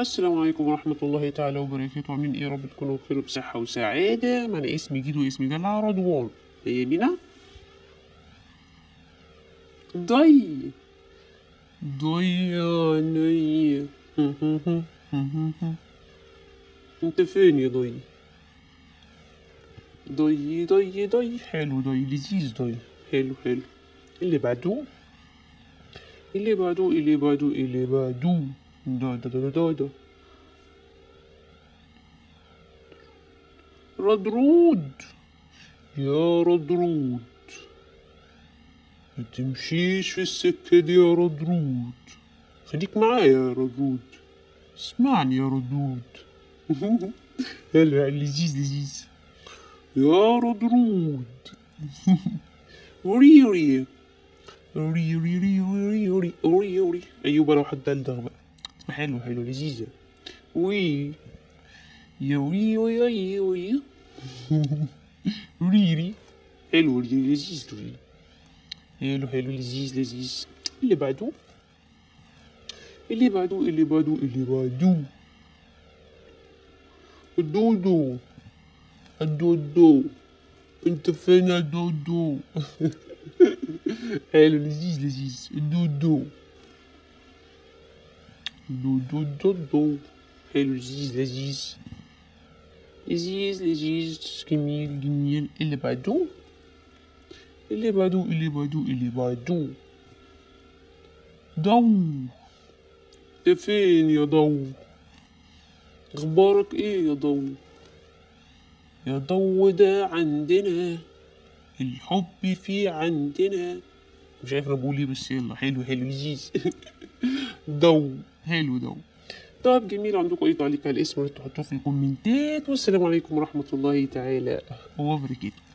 السلام عليكم ورحمة الله تعالى وبركاته. عاملين إيه رب تكونوا بخير وبصحة وسعادة معنا اسمي جديد واسمي دلع رضوان. هي بينا ضي. ضياني. أنت فين يا ضي؟ ضي ضي ضي. حلو ضي لذيذ ضي. حلو حلو. اللي بعده؟ اللي بعده اللي بعده اللي بعده. دا دا دا دا دا ردرود يا ردرود ما تمشيش في السكة دي يا ردرود خليك معايا يا ردرود اسمعني يا ردرود هلا لذيذ لذيذ. يا ردرود ريري ري ري ري ري ري ري ري أيوه لو حد دلدغ بقى حلو حلو لذيذة وي يا وي وي وي وي ريري حلو ري لذيذ ري حلو حلو لذيذ لذيذ اللي بعده اللي بعده اللي بعده اللي بعده الدودو الدودو انت فين يا دودو حلو لذيذ لذيذ الدودو دو دو دو حلو لذيذ لذيذ لذيذ لذيذ جميل جميل اللي بعده اللي بعده اللي بعده اللي بعده ضو انت فين يا ضو أخبارك إيه يا ضو يا ضو ده عندنا الحب فيه عندنا مش عارف أنا بقول إيه بس يلا حلو حلو لذيذ ضو حلو ضو طيب جميل. عندكم أي تعليق على الاسم تحطوه في الكومنتات؟ والسلام عليكم ورحمة الله تعالى. وبركاته